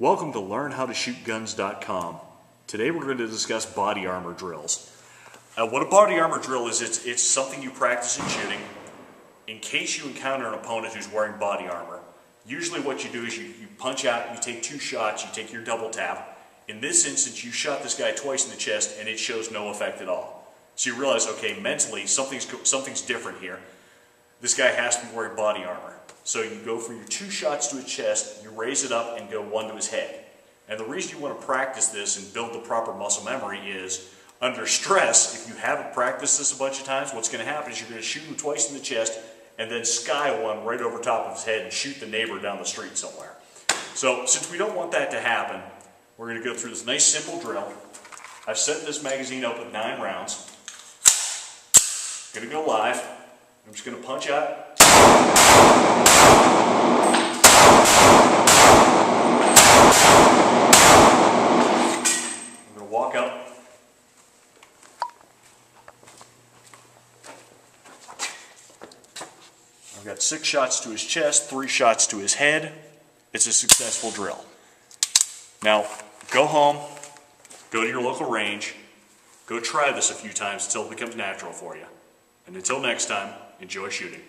Welcome to LearnHowToShootGuns.com. Today we're going to discuss body armor drills. Uh, what a body armor drill is, it's, it's something you practice in shooting in case you encounter an opponent who's wearing body armor. Usually what you do is you, you punch out, you take two shots, you take your double tap. In this instance, you shot this guy twice in the chest and it shows no effect at all. So you realize, okay, mentally, something's, something's different here. This guy has to be wearing body armor. So you go for your two shots to his chest, you raise it up and go one to his head. And the reason you want to practice this and build the proper muscle memory is under stress, if you haven't practiced this a bunch of times, what's going to happen is you're going to shoot him twice in the chest and then sky one right over top of his head and shoot the neighbor down the street somewhere. So since we don't want that to happen, we're going to go through this nice simple drill. I've set this magazine up with nine rounds. I'm going to go live. I'm just going to punch out I'm going to walk up. I've got six shots to his chest, three shots to his head. It's a successful drill. Now, go home, go to your local range, go try this a few times until it becomes natural for you. And until next time, enjoy shooting.